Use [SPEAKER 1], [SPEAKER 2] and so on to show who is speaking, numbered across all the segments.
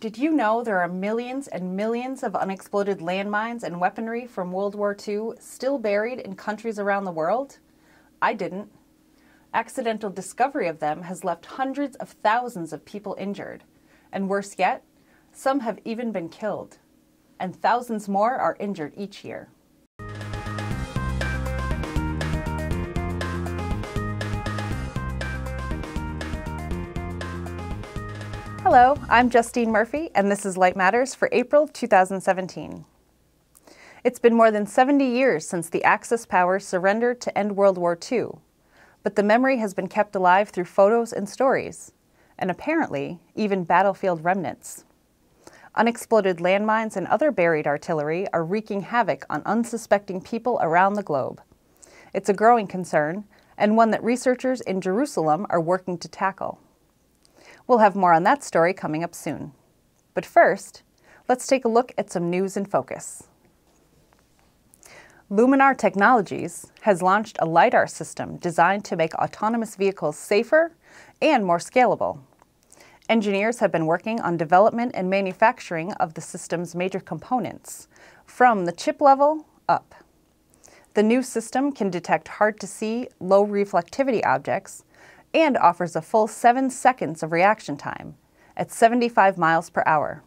[SPEAKER 1] Did you know there are millions and millions of unexploded landmines and weaponry from World War II still buried in countries around the world? I didn't. Accidental discovery of them has left hundreds of thousands of people injured, and worse yet, some have even been killed, and thousands more are injured each year. Hello, I'm Justine Murphy, and this is Light Matters for April 2017. It's been more than 70 years since the Axis powers surrendered to end World War II, but the memory has been kept alive through photos and stories, and apparently, even battlefield remnants. Unexploded landmines and other buried artillery are wreaking havoc on unsuspecting people around the globe. It's a growing concern, and one that researchers in Jerusalem are working to tackle. We'll have more on that story coming up soon. But first, let's take a look at some news in focus. Luminar Technologies has launched a LiDAR system designed to make autonomous vehicles safer and more scalable. Engineers have been working on development and manufacturing of the system's major components, from the chip level up. The new system can detect hard-to-see, low reflectivity objects and offers a full 7 seconds of reaction time at 75 miles per hour.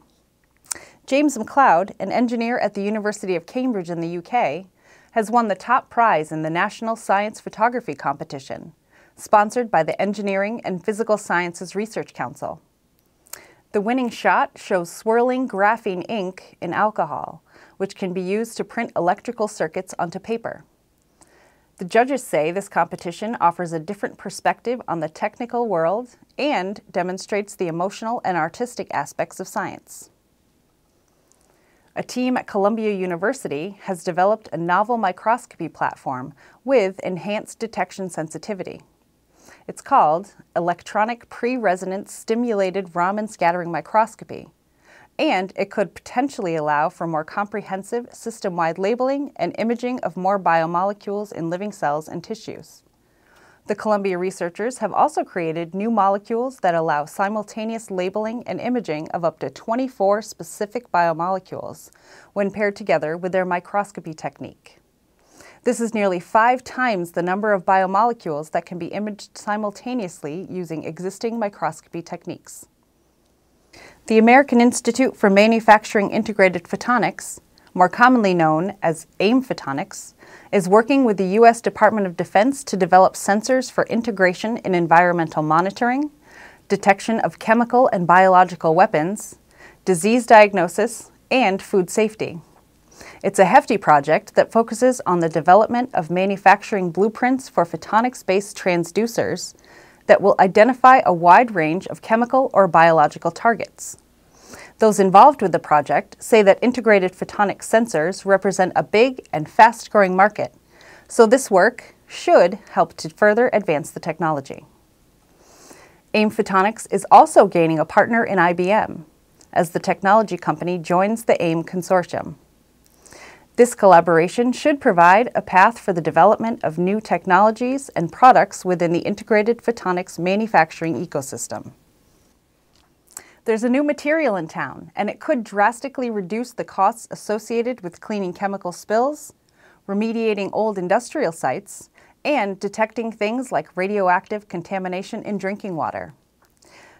[SPEAKER 1] James Macleod, an engineer at the University of Cambridge in the UK, has won the top prize in the National Science Photography Competition, sponsored by the Engineering and Physical Sciences Research Council. The winning shot shows swirling graphene ink in alcohol, which can be used to print electrical circuits onto paper. The judges say this competition offers a different perspective on the technical world and demonstrates the emotional and artistic aspects of science. A team at Columbia University has developed a novel microscopy platform with enhanced detection sensitivity. It's called Electronic Pre-Resonance Stimulated Raman Scattering Microscopy and it could potentially allow for more comprehensive system-wide labeling and imaging of more biomolecules in living cells and tissues. The Columbia researchers have also created new molecules that allow simultaneous labeling and imaging of up to 24 specific biomolecules when paired together with their microscopy technique. This is nearly five times the number of biomolecules that can be imaged simultaneously using existing microscopy techniques. The American Institute for Manufacturing Integrated Photonics, more commonly known as AIM Photonics, is working with the U.S. Department of Defense to develop sensors for integration in environmental monitoring, detection of chemical and biological weapons, disease diagnosis, and food safety. It's a hefty project that focuses on the development of manufacturing blueprints for photonics-based transducers that will identify a wide range of chemical or biological targets. Those involved with the project say that integrated photonic sensors represent a big and fast-growing market, so this work should help to further advance the technology. AIM Photonics is also gaining a partner in IBM, as the technology company joins the AIM consortium. This collaboration should provide a path for the development of new technologies and products within the integrated photonics manufacturing ecosystem. There's a new material in town, and it could drastically reduce the costs associated with cleaning chemical spills, remediating old industrial sites, and detecting things like radioactive contamination in drinking water.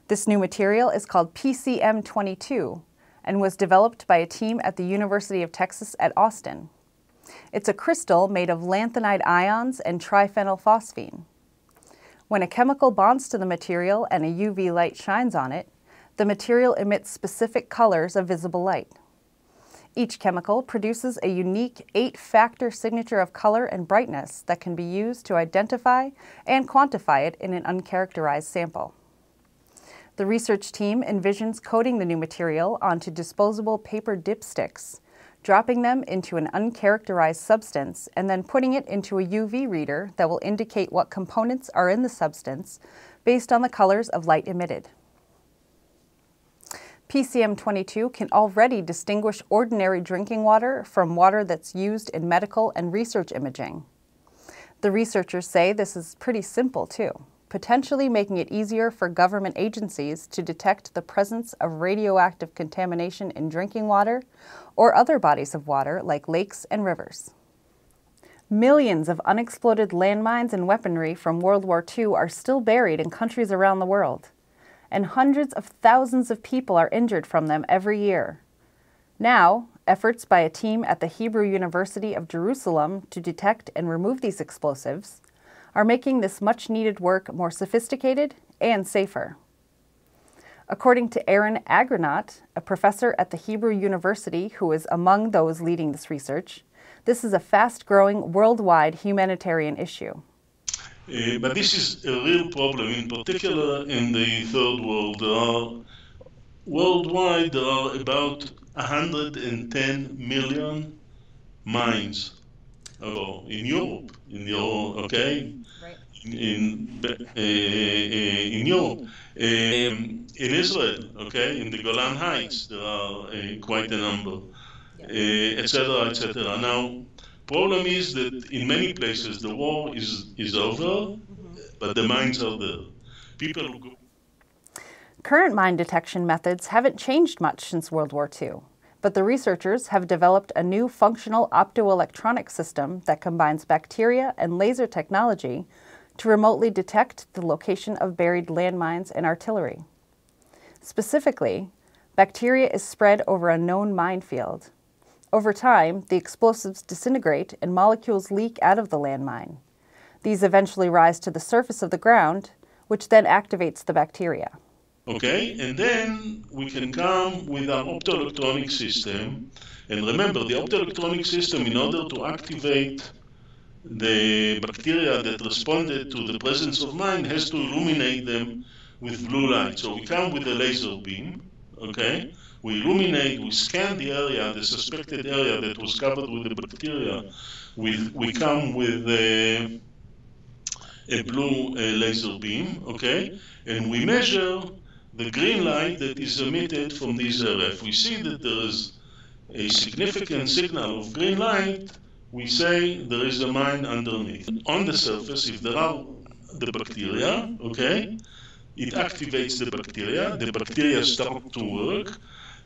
[SPEAKER 1] This new material is called PCM22 and was developed by a team at the University of Texas at Austin. It's a crystal made of lanthanide ions and triphenylphosphine. When a chemical bonds to the material and a UV light shines on it, the material emits specific colors of visible light. Each chemical produces a unique eight-factor signature of color and brightness that can be used to identify and quantify it in an uncharacterized sample. The research team envisions coating the new material onto disposable paper dipsticks, dropping them into an uncharacterized substance, and then putting it into a UV reader that will indicate what components are in the substance based on the colors of light emitted. PCM22 can already distinguish ordinary drinking water from water that's used in medical and research imaging. The researchers say this is pretty simple too. Potentially making it easier for government agencies to detect the presence of radioactive contamination in drinking water or other bodies of water like lakes and rivers. Millions of unexploded landmines and weaponry from World War II are still buried in countries around the world, and hundreds of thousands of people are injured from them every year. Now, efforts by a team at the Hebrew University of Jerusalem to detect and remove these explosives are making this much needed work more sophisticated and safer. According to Aharon Agranat, a professor at the Hebrew University who is among those leading this research, this is a fast growing worldwide humanitarian issue.
[SPEAKER 2] Uh, but this is a real problem, in particular in the third world. There are, worldwide, there are about 110 million mines oh, in Europe, in your okay, right. in uh, in Europe, um, in Israel, okay, in the Golan Heights, there are uh, quite a number, etc., etc. Et now, problem is that in many places the war is is over, but the mines are there. People who go
[SPEAKER 1] Current mine detection methods haven't changed much since World War II but the researchers have developed a new functional optoelectronic system that combines bacteria and laser technology to remotely detect the location of buried landmines and artillery. Specifically, bacteria is spread over a known minefield. Over time, the explosives disintegrate and molecules leak out of the landmine. These eventually rise to the surface of the ground, which then activates the bacteria.
[SPEAKER 2] Okay, and then we can come with an optoelectronic system. And remember, the optoelectronic system, in order to activate the bacteria that responded to the presence of mine, has to illuminate them with blue light. So we come with a laser beam, okay? We illuminate, we scan the area, the suspected area that was covered with the bacteria. We, we come with a, a blue laser beam, okay? And we measure the green light that is emitted from this RF. We see that there is a significant signal of green light, we say there is a mine underneath. On the surface, if there are the bacteria, okay, it activates the bacteria, the bacteria start to work,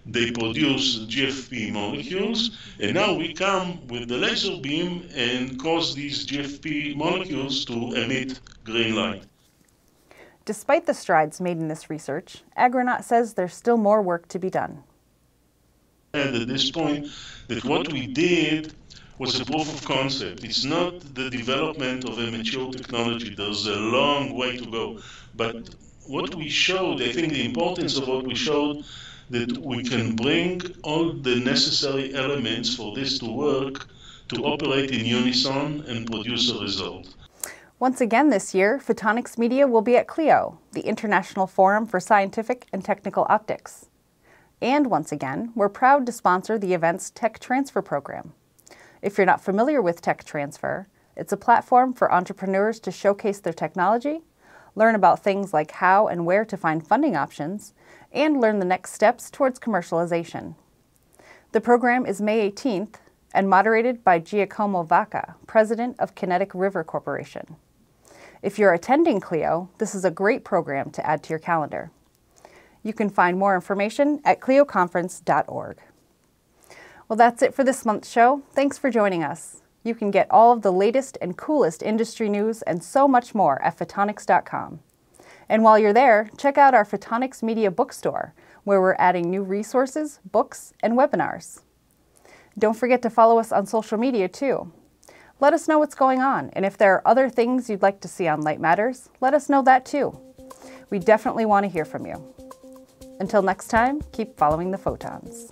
[SPEAKER 2] they produce GFP molecules, and now we come with the laser beam and cause these GFP molecules to emit green light.
[SPEAKER 1] Despite the strides made in this research, Agranat says there's still more work to be done.
[SPEAKER 2] And at this point, that what we did was a proof of concept. It's not the development of a mature technology. There's a long way to go. But what we showed, I think the importance of what we showed, that we can bring all the necessary elements for this to work to operate in unison and produce a result.
[SPEAKER 1] Once again this year, Photonics Media will be at CLEO, the International Forum for Scientific and Technical Optics. And once again, we're proud to sponsor the event's Tech Transfer program. If you're not familiar with Tech Transfer, it's a platform for entrepreneurs to showcase their technology, learn about things like how and where to find funding options, and learn the next steps towards commercialization. The program is May 18th and moderated by Giacomo Vacca, president of Kinetic River Corporation. If you're attending CLEO, this is a great program to add to your calendar. You can find more information at cleoconference.org. Well, that's it for this month's show. Thanks for joining us. You can get all of the latest and coolest industry news and so much more at photonics.com. And while you're there, check out our Photonics Media bookstore, where we're adding new resources, books, and webinars. Don't forget to follow us on social media too. Let us know what's going on, and if there are other things you'd like to see on Light Matters, let us know that too. We definitely want to hear from you. Until next time, keep following the photons.